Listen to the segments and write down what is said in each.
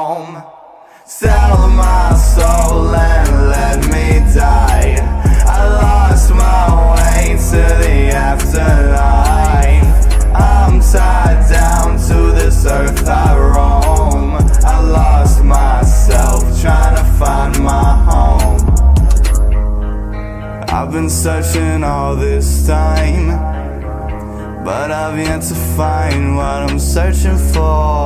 home. Sell my soul and let me die. I lost my way to the afterlife. I'm tied down to this earth I roam. I lost myself trying to find my home. I've been searching all this time, but I've yet to find what I'm searching for.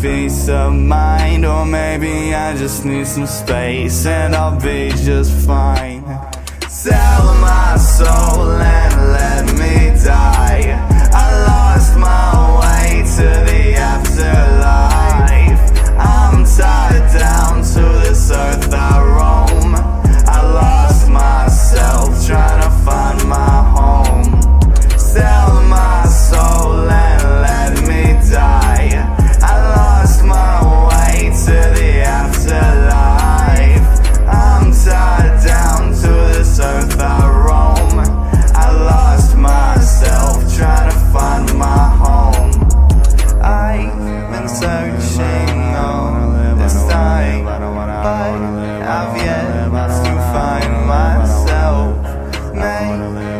Peace of mind, or maybe I just need some space, and I'll be just fine. Sell my soul I'll